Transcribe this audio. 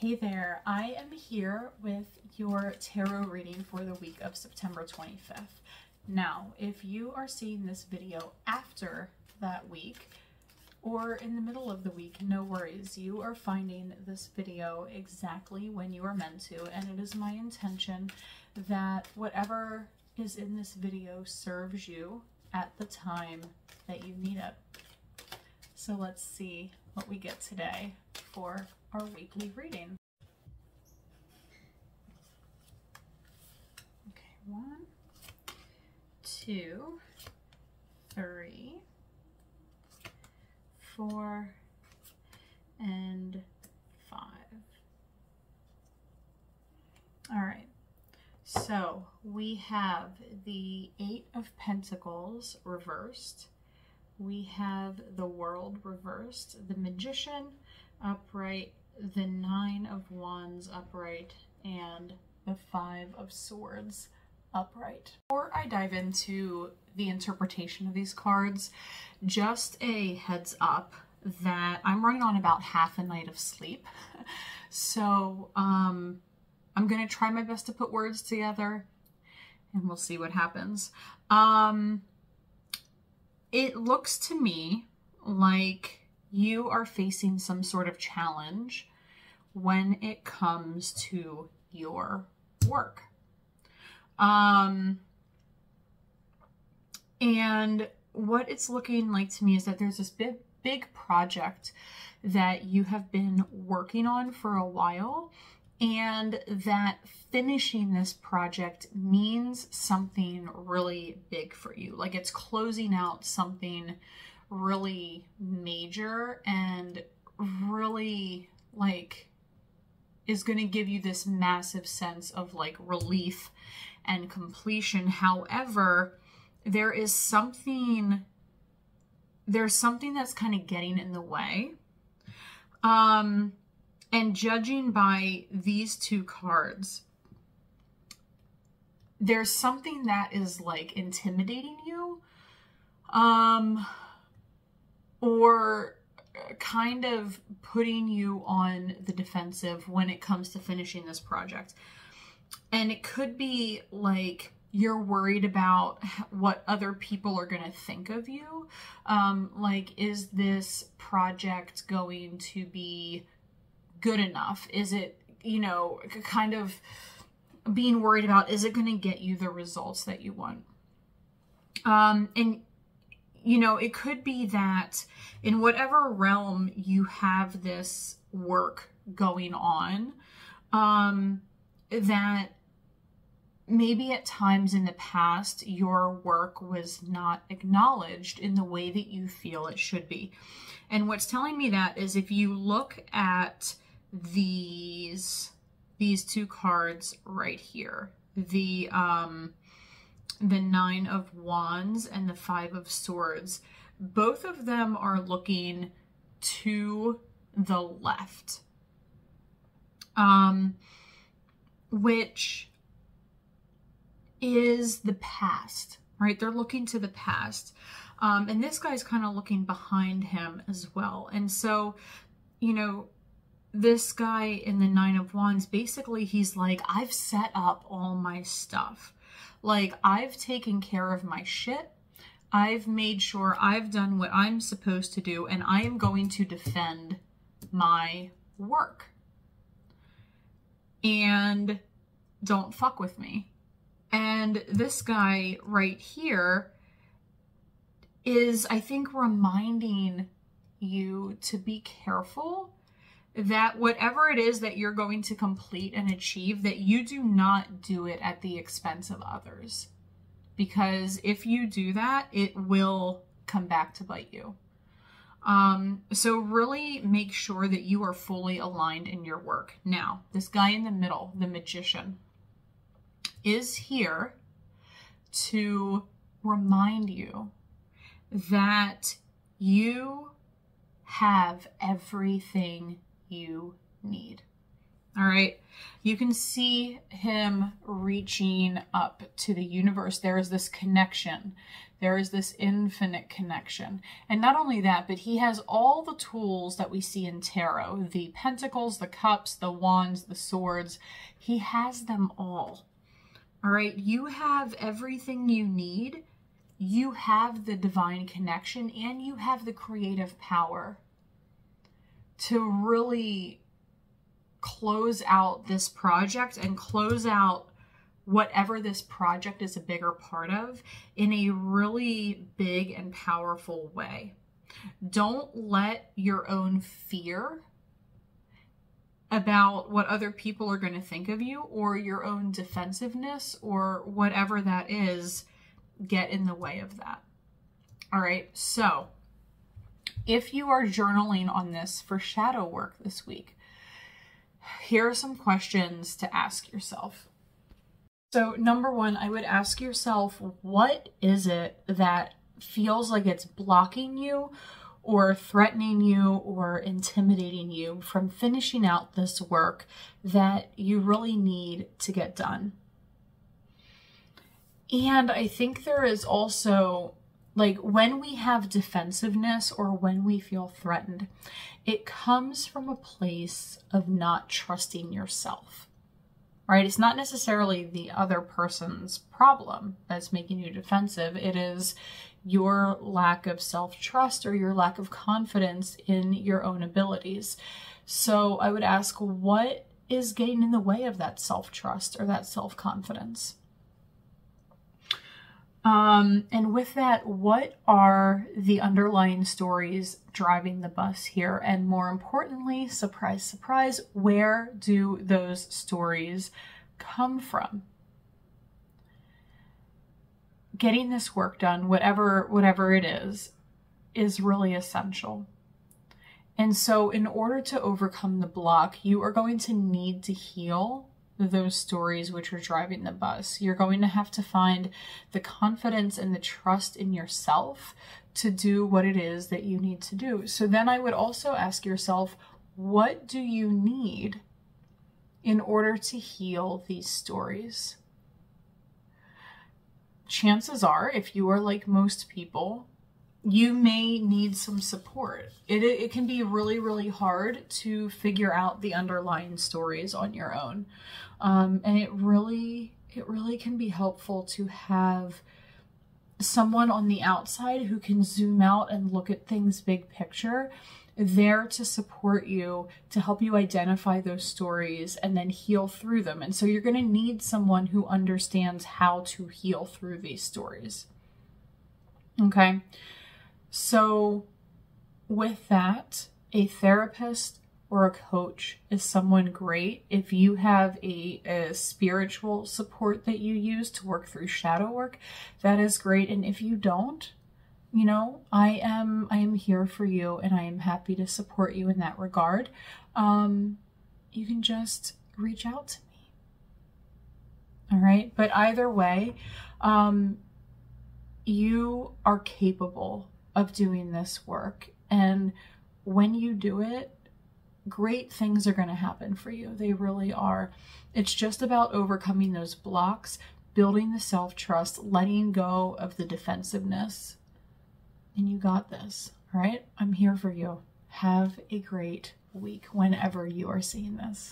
Hey there, I am here with your tarot reading for the week of September 25th. Now, if you are seeing this video after that week or in the middle of the week, no worries. You are finding this video exactly when you are meant to, and it is my intention that whatever is in this video serves you at the time that you need it. So let's see what we get today for our weekly reading. Okay, one, two, three, four, and five. All right, so we have the Eight of Pentacles reversed. We have the World reversed, the Magician upright, the Nine of Wands upright, and the Five of Swords upright. Before I dive into the interpretation of these cards, just a heads up that I'm running on about half a night of sleep. So um, I'm going to try my best to put words together and we'll see what happens. Um, it looks to me like you are facing some sort of challenge when it comes to your work. Um, and what it's looking like to me is that there's this big, big project that you have been working on for a while and that finishing this project means something really big for you. Like it's closing out something really major and really like is going to give you this massive sense of like relief and completion. However, there is something there's something that's kind of getting in the way. Um and judging by these two cards, there's something that is like intimidating you. Um or kind of putting you on the defensive when it comes to finishing this project. And it could be like you're worried about what other people are going to think of you. Um, like, is this project going to be good enough? Is it, you know, kind of being worried about, is it going to get you the results that you want? Um, and you know, it could be that in whatever realm you have this work going on, um, that maybe at times in the past your work was not acknowledged in the way that you feel it should be. And what's telling me that is if you look at these these two cards right here, the um the Nine of Wands and the Five of Swords. Both of them are looking to the left. Um, which is the past, right? They're looking to the past. Um, and this guy's kind of looking behind him as well. And so, you know, this guy in the Nine of Wands, basically, he's like, I've set up all my stuff. Like, I've taken care of my shit. I've made sure I've done what I'm supposed to do, and I am going to defend my work. And don't fuck with me. And this guy right here is, I think, reminding you to be careful that whatever it is that you're going to complete and achieve, that you do not do it at the expense of others. Because if you do that, it will come back to bite you. Um, so really make sure that you are fully aligned in your work. Now, this guy in the middle, the magician, is here to remind you that you have everything you need. All right. You can see him reaching up to the universe. There is this connection There is this infinite connection. And not only that, but he has all the tools that we see in tarot the pentacles, the cups, the wands, the swords. He has them all. All right. You have everything you need. You have the divine connection and you have the creative power to really close out this project and close out whatever this project is a bigger part of in a really big and powerful way. Don't let your own fear about what other people are going to think of you or your own defensiveness or whatever that is get in the way of that. All right, so if you are journaling on this for shadow work this week, here are some questions to ask yourself. So, number one, I would ask yourself, what is it that feels like it's blocking you or threatening you or intimidating you from finishing out this work that you really need to get done? And I think there is also like when we have defensiveness or when we feel threatened, it comes from a place of not trusting yourself. Right? It's not necessarily the other person's problem that's making you defensive. It is your lack of self trust or your lack of confidence in your own abilities. So I would ask, what is getting in the way of that self trust or that self confidence? Um, and with that, what are the underlying stories driving the bus here? And more importantly, surprise, surprise, where do those stories come from? Getting this work done, whatever whatever it is, is really essential. And so in order to overcome the block, you are going to need to heal those stories which are driving the bus. You're going to have to find the confidence and the trust in yourself to do what it is that you need to do. So then I would also ask yourself, what do you need in order to heal these stories? Chances are, if you are like most people, you may need some support. It, it can be really, really hard to figure out the underlying stories on your own. Um, and it really, it really can be helpful to have someone on the outside who can zoom out and look at things big picture there to support you to help you identify those stories and then heal through them. And so you're going to need someone who understands how to heal through these stories. Okay. So, with that, a therapist or a coach is someone great. If you have a, a, spiritual support that you use to work through shadow work, that is great. And if you don't, you know, I am I am here for you and I am happy to support you in that regard. Um, you can just reach out to me. All right. But either way, um, you are capable of doing this work. And when you do it, great things are going to happen for you. They really are. It's just about overcoming those blocks, building the self trust, letting go of the defensiveness. And you got this, right? I'm here for you. Have a great week whenever you are seeing this.